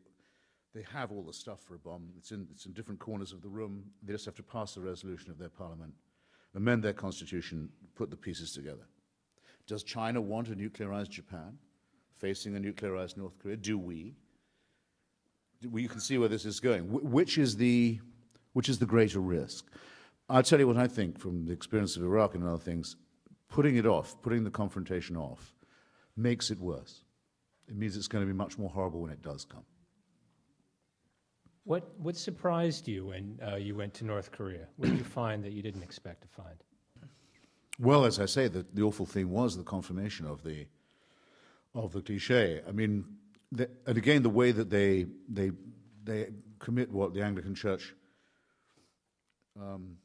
they have all the stuff for a bomb. It's in, it's in different corners of the room. They just have to pass the resolution of their parliament, amend their constitution, put the pieces together. Does China want a nuclearized Japan facing a nuclearized North Korea? Do we? Do, you can see where this is going. Wh- which, is the, which is the greater risk? I'll tell you what I think from the experience of Iraq and other things. Putting it off, putting the confrontation off, makes it worse. It means it's going to be much more horrible when it does come. What, what surprised you when uh, you went to North Korea? What did you find that you didn't expect to find? Well, as I say, the, the awful thing was the confirmation of the, of the cliche. I mean, the, and again, the way that they, they, they commit what the Anglican Church um,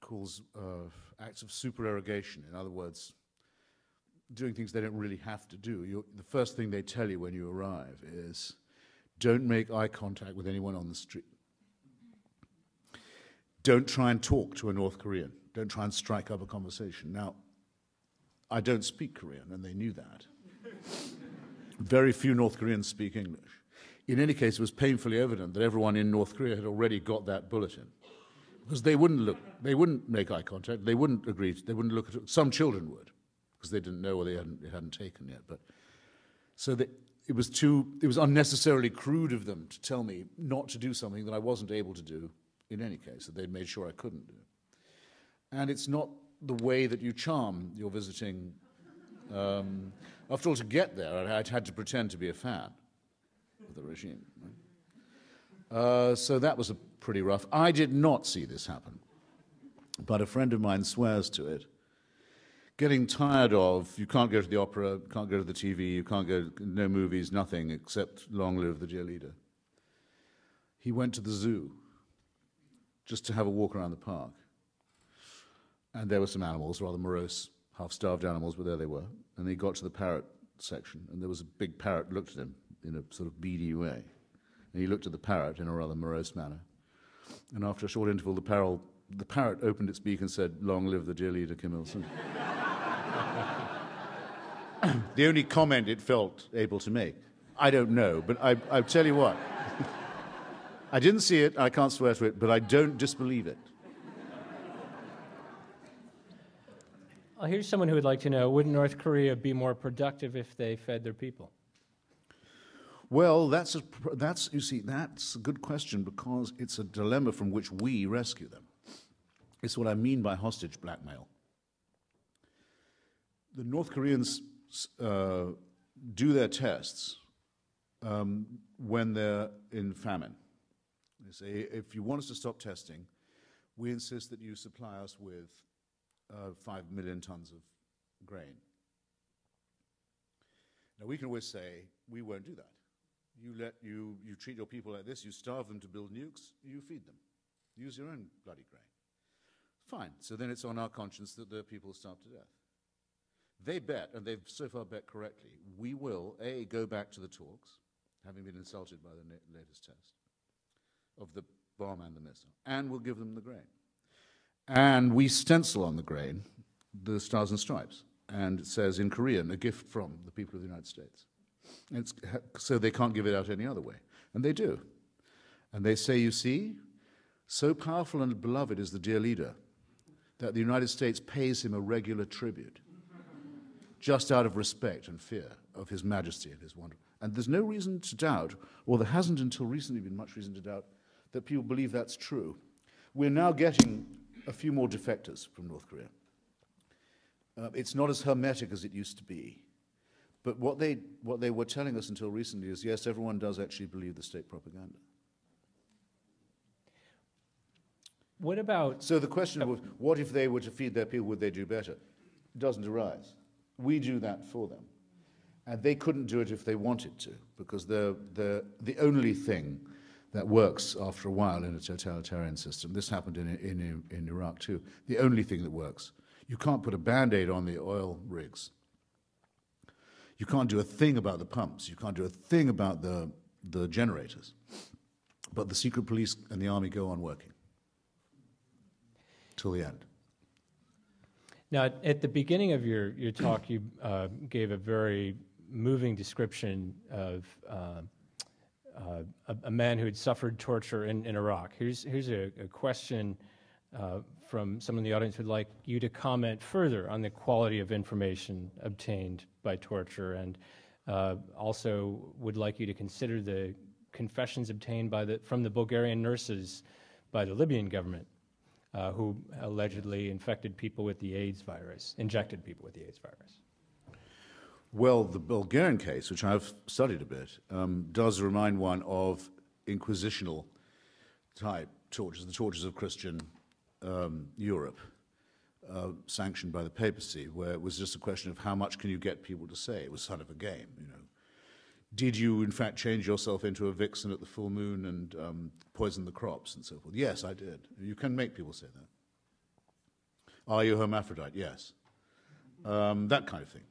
calls uh, acts of supererogation. In other words, doing things they don't really have to do. You're, the first thing they tell you when you arrive is don't make eye contact with anyone on the street. Don't try and talk to a North Korean. Don't try and strike up a conversation. Now, I don't speak Korean, and they knew that. Very few North Koreans speak English. In any case, it was painfully evident that everyone in North Korea had already got that bulletin. Because they wouldn't look, they wouldn't make eye contact, they wouldn't agree, they wouldn't look at it. Some children would, because they didn't know or they hadn't, it hadn't taken yet. But so it was too, it was unnecessarily crude of them to tell me not to do something that I wasn't able to do in any case, that they'd made sure I couldn't do. And it's not the way that you charm your visiting. Um, after all, to get there, I'd had to pretend to be a fan of the regime. Uh, so that was a pretty rough. I did not see this happen, but a friend of mine swears to it. Getting tired of you can't go to the opera, can't go to the TV, you can't go no movies, nothing except long live the dear leader. He went to the zoo just to have a walk around the park. And there were some animals, rather morose, half starved animals, but there they were. And he got to the parrot section, and there was a big parrot looked at him in a sort of beady way. And he looked at the parrot in a rather morose manner. And after a short interval, the, parrot, the parrot opened its beak and said, Long live the dear leader, Kim Il sung. [LAUGHS] the only comment it felt able to make. I don't know, but I, I tell you what. [LAUGHS] I didn't see it, I can't swear to it, but I don't disbelieve it. Here's someone who would like to know Wouldn't North Korea be more productive if they fed their people? Well, that's, a, that's, you see, that's a good question because it's a dilemma from which we rescue them. It's what I mean by hostage blackmail. The North Koreans uh, do their tests um, when they're in famine. They say, if you want us to stop testing, we insist that you supply us with uh, 5 million tons of grain. Now, we can always say, we won't do that. You, let, you, you treat your people like this, you starve them to build nukes, you feed them. Use your own bloody grain. Fine. So then it's on our conscience that the people starve to death. They bet, and they've so far bet correctly, we will, A, go back to the talks, having been insulted by the latest test of the bomb and the missile, and we'll give them the grain. And we stencil on the grain the stars and stripes, and it says in Korean, a gift from the people of the United States. So they can't give it out any other way. And they do. And they say, you see, so powerful and beloved is the dear leader that the United States pays him a regular tribute. just out of respect and fear of His Majesty and His wonder. And there's no reason to doubt, or there hasn't until recently been much reason to doubt, that people believe that's true. We're now getting a few more defectors from North Korea. Uh, it's not as hermetic as it used to be. But what they, what they were telling us until recently is yes, everyone does actually believe the state propaganda. What about So the question was, what if they were to feed their people, would they do better? It doesn't arise. We do that for them. And they couldn't do it if they wanted to, because they're, they're the only thing that works after a while in a totalitarian system. This happened in, in, in Iraq too. The only thing that works. You can't put a band aid on the oil rigs. You can't do a thing about the pumps. You can't do a thing about the, the generators. But the secret police and the army go on working till the end. Now, at the beginning of your, your talk, you uh, gave a very moving description of uh, uh, a, a, man who had suffered torture in, in Iraq. Here's, here's a, a question uh, from someone in the audience who'd like you to comment further on the quality of information obtained by torture and uh, also would like you to consider the confessions obtained by the, from the Bulgarian nurses by the Libyan government uh, who allegedly infected people with the AIDS virus, injected people with the AIDS virus. Well, the Bulgarian case, which I've studied a bit, um, does remind one of inquisitional type tortures, the tortures of Christian um, Europe, uh, sanctioned by the papacy, where it was just a question of how much can you get people to say. It was sort of a game, you know. Did you, in fact, change yourself into a vixen at the full moon and um, poison the crops and so forth? Yes, I did. You can make people say that. Are you hermaphrodite? Yes. Um, that kind of thing.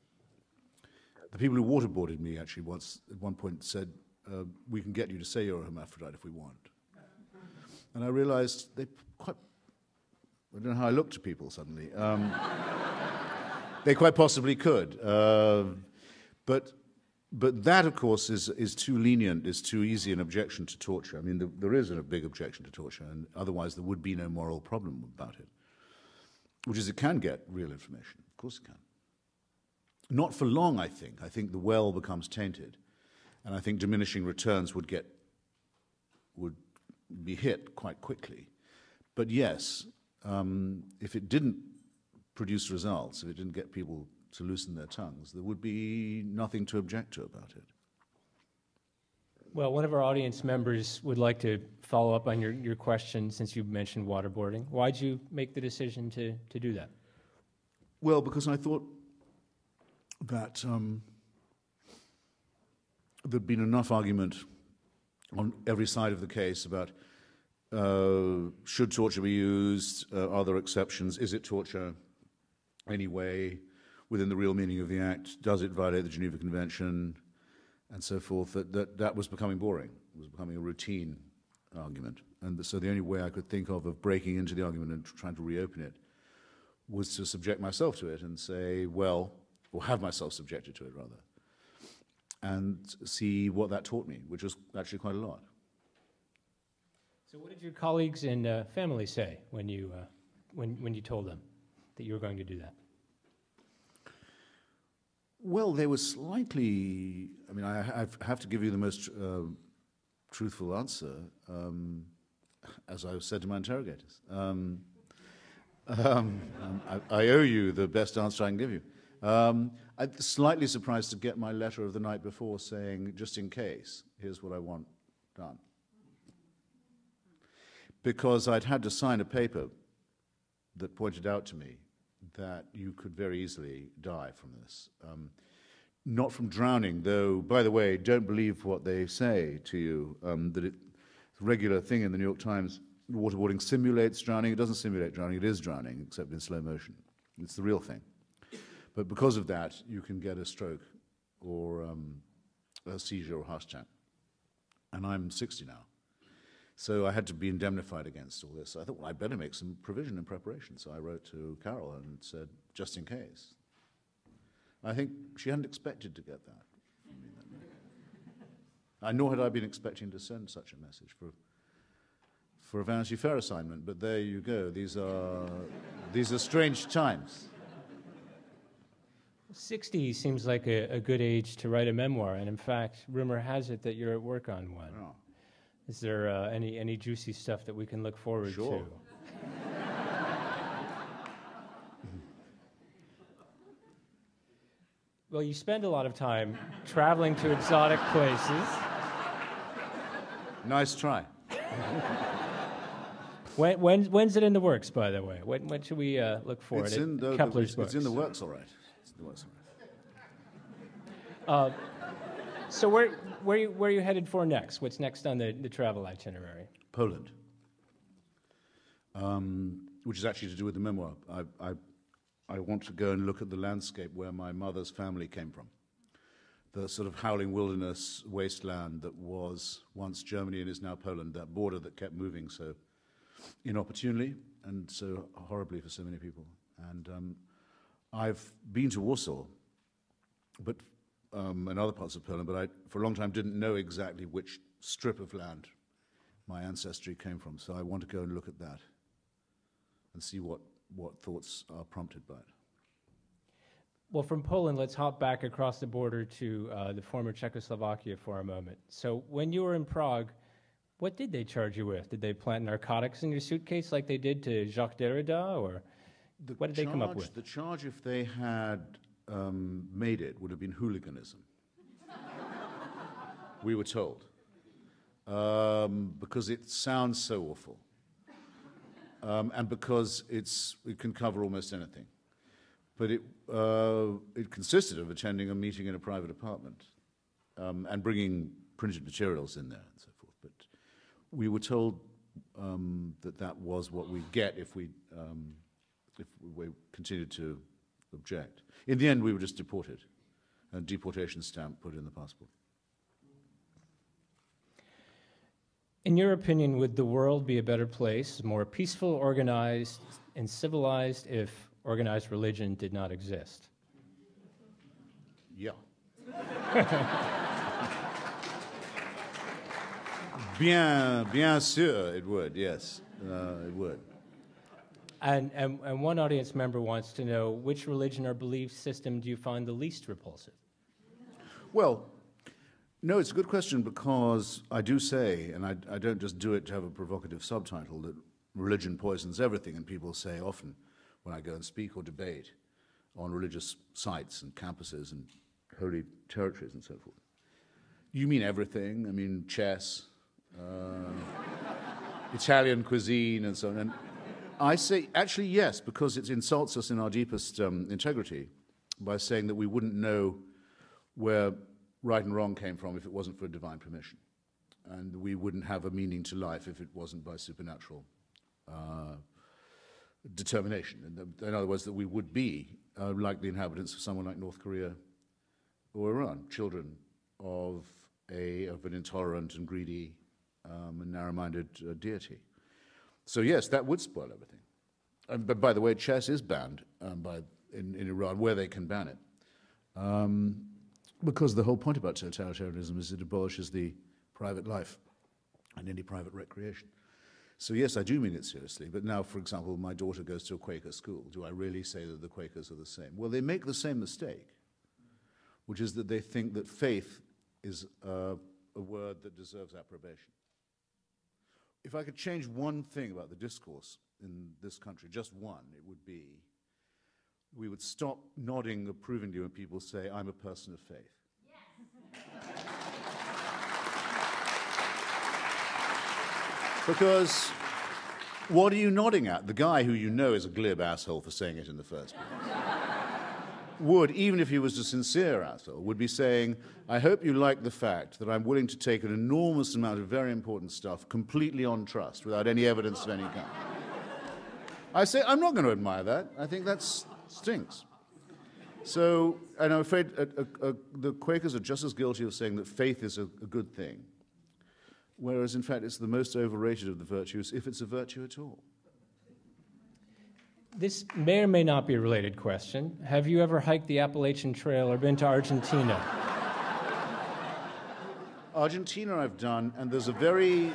The people who waterboarded me actually once, at one point, said, uh, We can get you to say you're a hermaphrodite if we want. And I realized they quite, I don't know how I look to people suddenly. Um, [LAUGHS] they quite possibly could. Uh, but, but that, of course, is, is too lenient, is too easy an objection to torture. I mean, the, there is a big objection to torture, and otherwise there would be no moral problem about it, which is it can get real information. Of course it can. Not for long, I think. I think the well becomes tainted, and I think diminishing returns would get would be hit quite quickly. But yes, um, if it didn't produce results, if it didn't get people to loosen their tongues, there would be nothing to object to about it. Well, one of our audience members would like to follow up on your, your question since you mentioned waterboarding. Why'd you make the decision to, to do that? Well, because I thought that um, there'd been enough argument on every side of the case about uh, should torture be used, uh, are there exceptions, is it torture anyway within the real meaning of the act, does it violate the Geneva Convention, and so forth, that, that, that was becoming boring. It was becoming a routine argument. And so the only way I could think of of breaking into the argument and trying to reopen it was to subject myself to it and say, well, or have myself subjected to it rather, and see what that taught me, which was actually quite a lot. So, what did your colleagues and uh, family say when you uh, when when you told them that you were going to do that? Well, they were slightly. I mean, I have to give you the most uh, truthful answer, um, as I said to my interrogators. Um, [LAUGHS] um, I, I, owe you the best answer I can give you. Um, I'm slightly surprised to get my letter of the night before saying, just in case, here's what I want done. Because I'd had to sign a paper that pointed out to me that you could very easily die from this. Um, not from drowning, though, by the way, don't believe what they say to you, um, that it's a regular thing in the New York Times. Waterboarding simulates drowning. It doesn't simulate drowning, it is drowning, except in slow motion. It's the real thing. But because of that, you can get a stroke or um, a seizure or heart attack. And I'm 60 now. So I had to be indemnified against all this. So I thought, well, I better make some provision in preparation. So I wrote to Carol and said, just in case. I think she hadn't expected to get that. [LAUGHS] I, nor had I been expecting to send such a message for, for a Vanity Fair assignment, but there you go. These are, these are strange times. 60 seems like a, a, good age to write a memoir, and in fact, rumor has it that you're at work on one. Oh. Is there uh, any, any juicy stuff that we can look forward sure. to? [LAUGHS] well, you spend a lot of time traveling to exotic places. Nice try. when, when, when's it in the works, by the way? When, when should we uh, look for it's it? In the, Kepler's the, it's in the works, all right. It's the works. Uh, so where, where, you, where are you headed for next? What's next on the, the travel itinerary? Poland, um, which is actually to do with the memoir. I, I, I want to go and look at the landscape where my mother's family came from. The sort of howling wilderness wasteland that was once Germany and is now Poland, that border that kept moving so inopportunely and so horribly for so many people. And um, I've been to Warsaw, but um, and other parts of Poland, but I, for a long time, didn't know exactly which strip of land my ancestry came from. So I want to go and look at that and see what, what thoughts are prompted by it. Well, from Poland, let's hop back across the border to uh, the former Czechoslovakia for a moment. So, when you were in Prague, what did they charge you with? Did they plant narcotics in your suitcase like they did to Jacques Derrida, or the what did charge, they come up with? The charge, if they had um, made it would have been hooliganism. [LAUGHS] we were told. Um, because it sounds so awful. Um, and because it's, it can cover almost anything. But it, uh, it consisted of attending a meeting in a private apartment um, and bringing printed materials in there and so forth. But we were told um, that that was what we'd get if we, um, if we continued to object. In the end, we were just deported, and deportation stamp put in the passport. In your opinion, would the world be a better place, more peaceful, organized, and civilized if organized religion did not exist? Yeah. [LAUGHS] bien, bien sûr, it would, yes, uh, it would. And, and, and one audience member wants to know which religion or belief system do you find the least repulsive? Well, no, it's a good question because I do say, and I, I don't just do it to have a provocative subtitle, that religion poisons everything. And people say often when I go and speak or debate on religious sites and campuses and holy territories and so forth. You mean everything? I mean chess, uh, [LAUGHS] Italian cuisine, and so on. And I say, actually, yes, because it insults us in our deepest um, integrity by saying that we wouldn't know where right and wrong came from if it wasn't for divine permission. And we wouldn't have a meaning to life if it wasn't by supernatural uh, determination. In, the, in, other words, that we would be uh, like the inhabitants of someone like North Korea or Iran, children of, a, of an intolerant and greedy um, and narrow minded uh, deity. So yes, that would spoil everything. But by the way, chess is banned um, by, in, in, Iran where they can ban it. Um, because the whole point about totalitarianism is it abolishes the private life and any private recreation. So yes, I do mean it seriously. But now, for example, my daughter goes to a Quaker school. Do I really say that the Quakers are the same? Well, they make the same mistake, which is that they think that faith is uh, a word that deserves approbation. If I could change one thing about the discourse in this country, just one, it would be we would stop nodding approvingly when people say, I'm a person of faith. Yes. because what are you nodding at? The guy who you know is a glib asshole for saying it in the first place would, even if he was a sincere asshole, would be saying, I hope you like the fact that I'm willing to take an enormous amount of very important stuff completely on trust without any evidence of any kind. I say, I'm not going to admire that. I think that stinks. So, and I'm afraid uh, uh, uh, the Quakers are just as guilty of saying that faith is a, a good thing, whereas in fact it's the most overrated of the virtues, if it's a virtue at all. This may or may not be a related question. Have you ever hiked the Appalachian Trail or been to Argentina? Argentina I've done, and there's a very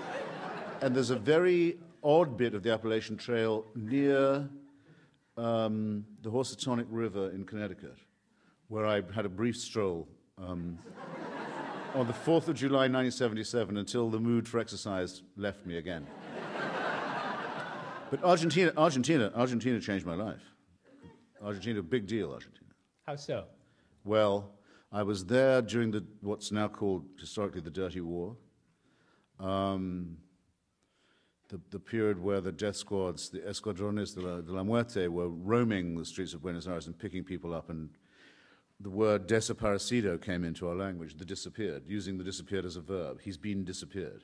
and there's a very odd bit of the Appalachian Trail near um, the Housatonic River in Connecticut, where I had a brief stroll um, on the 4th of July 1977 until the mood for exercise left me again. But Argentina, Argentina, Argentina changed my life. Argentina, a big deal, Argentina. How so? Well, I was there during the, what's now called historically the Dirty War. Um, the, the, period where the death squads, the Escuadrones de la, de la, Muerte, were roaming the streets of Buenos Aires and picking people up, and the word desaparecido came into our language, the disappeared, using the disappeared as a verb. He's been disappeared,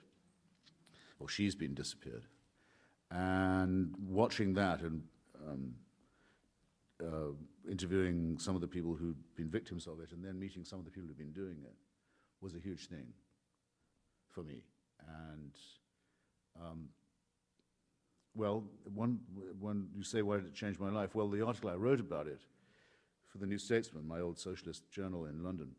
or she's been disappeared. And watching that and um, uh, interviewing some of the people who'd been victims of it and then meeting some of the people who'd been doing it was a huge thing for me. And, um, well, one, when you say, why did it change my life? Well, the article I wrote about it for the New Statesman, my old socialist journal in London,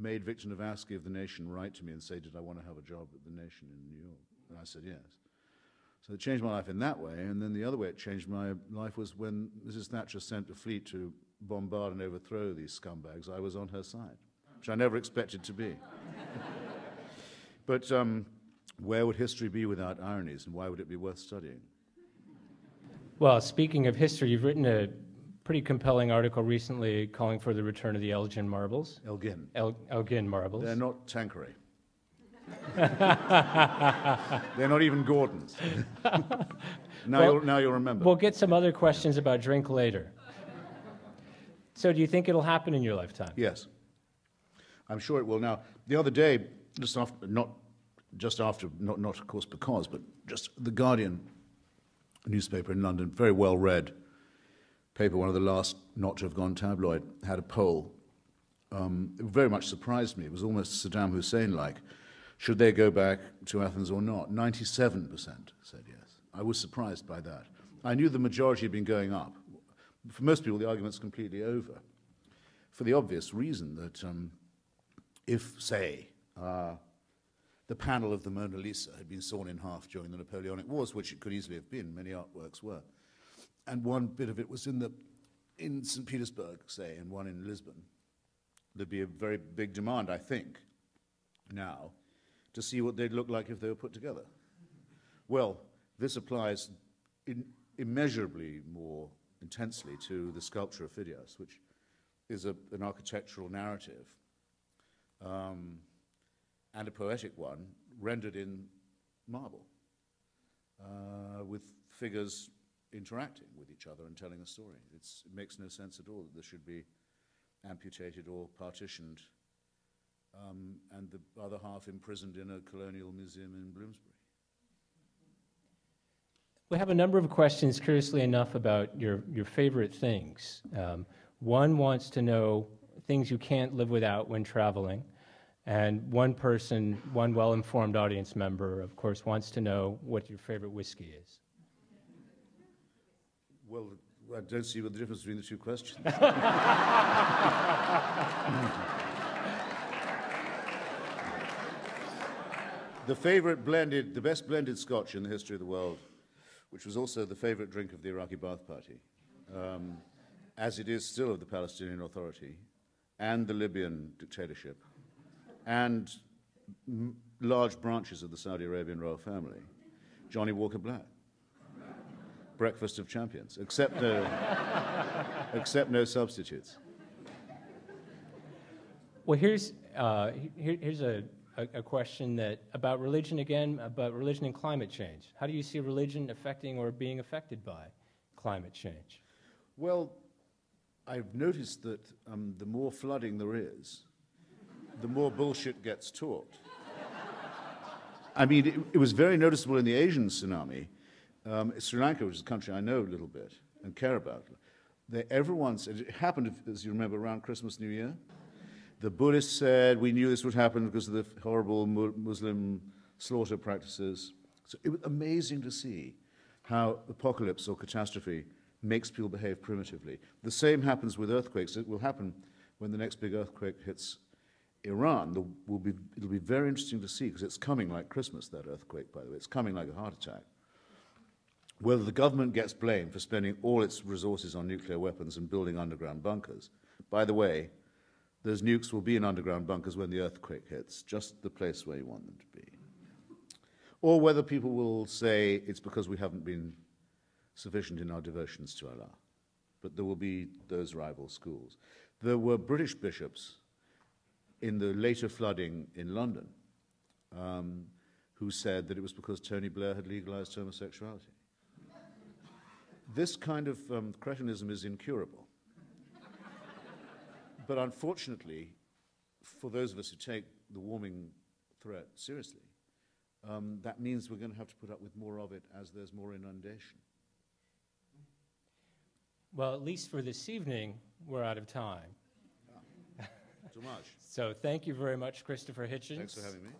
made Victor Navasky of The Nation write to me and say, did I want to have a job at The Nation in New York? And I said, yes. So it changed my life in that way. And then the other way it changed my life was when Mrs. Thatcher sent a fleet to bombard and overthrow these scumbags. I was on her side, which I never expected to be. [LAUGHS] but um, where would history be without ironies, and why would it be worth studying? Well, speaking of history, you've written a pretty compelling article recently calling for the return of the Elgin marbles. Elgin. El- Elgin marbles. They're not Tanqueray. [LAUGHS] They're not even Gordon's. [LAUGHS] now, Well- you'll, now you'll remember. We'll get some other questions about drink later. So, do you think it'll happen in your lifetime? Yes. I'm sure it will. Now, the other day, just after, not just after, not, not of course because, but just the Guardian newspaper in London, very well read paper, one of the last not to have gone tabloid, had a poll. Um, it very much surprised me. It was almost Saddam Hussein like. Should they go back to Athens or not? 97% said yes. I was surprised by that. I knew the majority had been going up. For most people, the argument's completely over. For the obvious reason that um, if, say, uh, the panel of the Mona Lisa had been sawn in half during the Napoleonic Wars, which it could easily have been, many artworks were, and one bit of it was in, the, in St. Petersburg, say, and one in Lisbon, there'd be a very big demand, I think, now, to see what they'd look like if they were put together. Well, this applies in, immeasurably more intensely to the sculpture of Phidias, which is a, an architectural narrative um, and a poetic one rendered in marble uh, with figures interacting with each other and telling a story. It's, it makes no sense at all that this should be amputated or partitioned um, and the other half imprisoned in a colonial museum in Bloomsbury. We have a number of questions, curiously enough, about your, your favorite things. Um, one wants to know things you can't live without when traveling. And one person, one well informed audience member, of course, wants to know what your favorite whiskey is. Well, I don't see what the difference between the two questions. [LAUGHS] the favorite blended, the best blended scotch in the history of the world, which was also the favorite drink of the Iraqi Baath Party, um, as it is still of the Palestinian Authority and the Libyan dictatorship, and large branches of the Saudi Arabian royal family, Johnnie Walker Black. Breakfast of champions, except no, [LAUGHS] except no substitutes. Well, here's, uh, here, here's a, a, a question that about religion again, about religion and climate change. How do you see religion affecting or being affected by climate change? Well, I've noticed that um, the more flooding there is, the more bullshit gets taught. I mean, it, it was very noticeable in the Asian tsunami. Um, Sri Lanka, which is a country I know a little bit and care about, they, everyone said, it happened, as you remember, around Christmas, New Year. The Buddhists said we knew this would happen because of the horrible mu- Muslim slaughter practices. So it was amazing to see how apocalypse or catastrophe makes people behave primitively. The same happens with earthquakes. It will happen when the next big earthquake hits Iran. There will be, it'll be very interesting to see because it's coming like Christmas, that earthquake, by the way. It's coming like a heart attack. Whether the government gets blamed for spending all its resources on nuclear weapons and building underground bunkers, by the way, those nukes will be in underground bunkers when the earthquake hits, just the place where you want them to be. Or whether people will say it's because we haven't been sufficient in our devotions to Allah. But there will be those rival schools. There were British bishops in the later flooding in London um, who said that it was because Tony Blair had legalized homosexuality. This kind of um, cretinism is incurable. But unfortunately, for those of us who take the warming threat seriously, um, that means we're going to have to put up with more of it as there's more inundation. Well, at least for this evening, we're out of time. Too much. [LAUGHS] So thank you very much, Christopher Hitchens. Thanks for having me.